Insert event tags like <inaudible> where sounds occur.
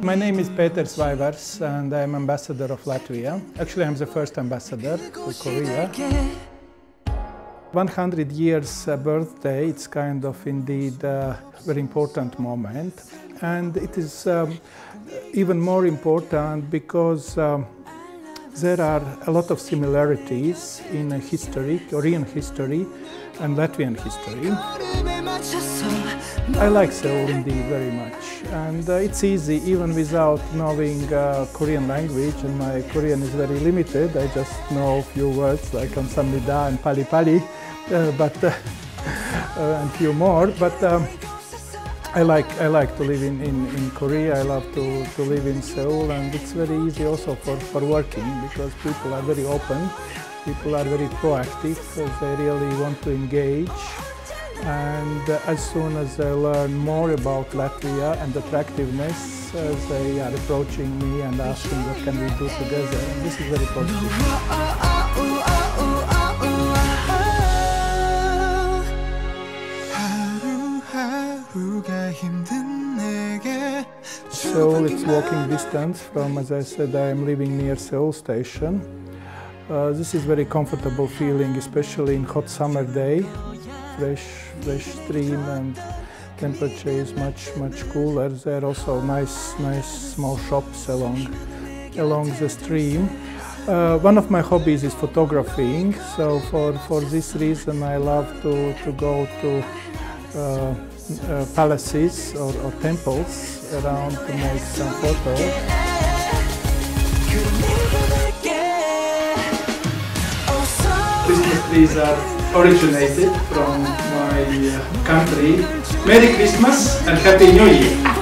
My name is Peteris Vaivars and I'm ambassador of Latvia. Actually, I'm the first ambassador to Korea. 100 years uh, birthday, it's kind of indeed a very important moment. And it is um, even more important because um, there are a lot of similarities in history, Korean history and Latvian history. I like Seoul indeed very much and uh, it's easy even without knowing uh, Korean language and my Korean is very limited. I just know a few words like Kamsamnida and Pali Pali uh, but, uh, <laughs> uh, and few more. But um, I like I like to live in, in, in Korea. I love to, to live in Seoul, and it's very easy also for, for working because people are very open. People are very proactive. because They really want to engage. And as soon as they learn more about Latvia and attractiveness, uh, they are approaching me and asking what can we do together. And this is very positive. Seoul, it's walking distance from, as I said, I am living near Seoul station. Uh, this is very comfortable feeling, especially in hot summer day. Fresh, fresh stream and temperature is much, much cooler. There are also nice, nice small shops along, along the stream. Uh, one of my hobbies is photographing, so for, for this reason I love to, to go to palaces or, or, temples around to make some photos. Christmas trees are originated from my uh, country. Merry Christmas and Happy New Year!